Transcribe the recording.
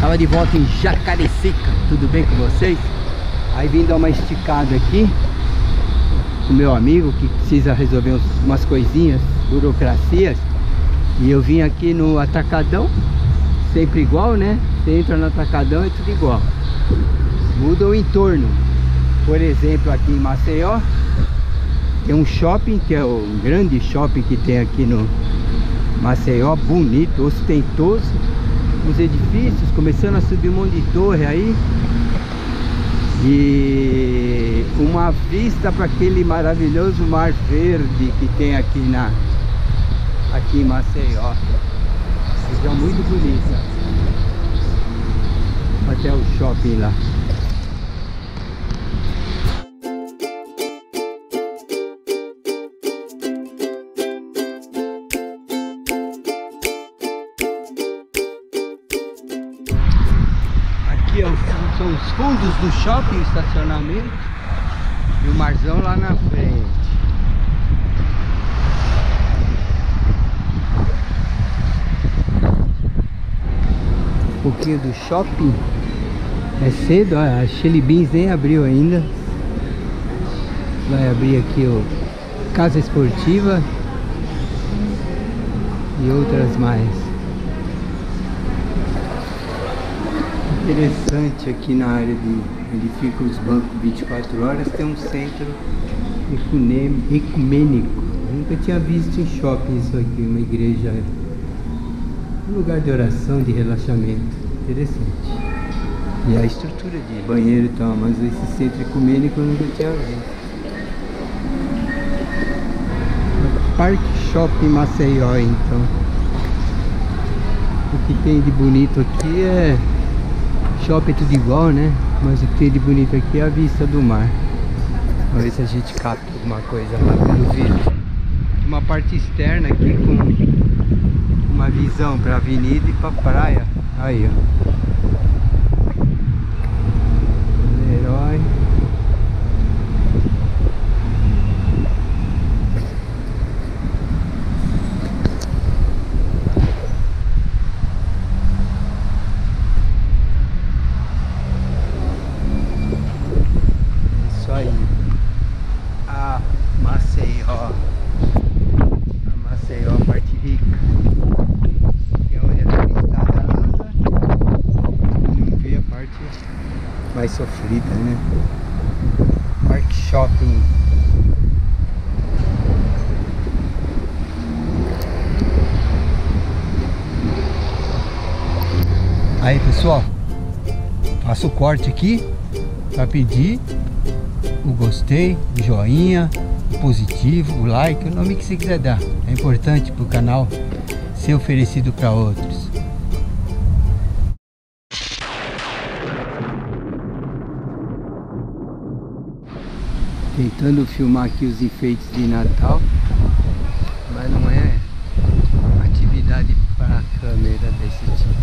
Tava de volta em Jacarecica, tudo bem com vocês? Aí vim dar uma esticada aqui com meu amigo que precisa resolver umas coisinhas, burocracias. E eu vim aqui no Atacadão, sempre igual, né? Você entra no Atacadão é tudo igual. Muda o entorno. Por exemplo, aqui em Maceió, tem um shopping, que é o grande shopping que tem aqui no Maceió, bonito, ostentoso os edifícios, começando a subir um monte de torre aí. E uma vista para aquele maravilhoso mar verde que tem aqui na aqui em Maceió. Região muito bonita. Até o shopping lá. São os fundos do shopping, estacionamento e o marzão lá na frente. Um pouquinho do shopping. É cedo, a Shelly Beans nem abriu ainda. Vai abrir aqui o Casa Esportiva e outras mais. Interessante aqui na área de onde ficam os bancos 24 horas, tem um centro ecumênico. Nunca tinha visto em shopping isso aqui, uma igreja, um lugar de oração, de relaxamento. Interessante. E a estrutura de banheiro e tal, mas esse centro ecumênico eu nunca tinha visto. Parque Shopping Maceió, então. O que tem de bonito aqui é shopping é tudo igual, né? Mas o que tem de bonito aqui é a vista do mar. Vamos ver se a gente capta alguma coisa lá pelo vídeo. Uma parte externa aqui com uma visão para avenida e para praia. Aí, ó. Mais sofrida, né? Park Shopping. Aí pessoal, faço o corte aqui para pedir o gostei, o joinha, o positivo, o like, o nome que você quiser dar. É importante para o canal ser oferecido para outros. tentando filmar aqui os enfeites de Natal, mas não é atividade para câmera desse tipo.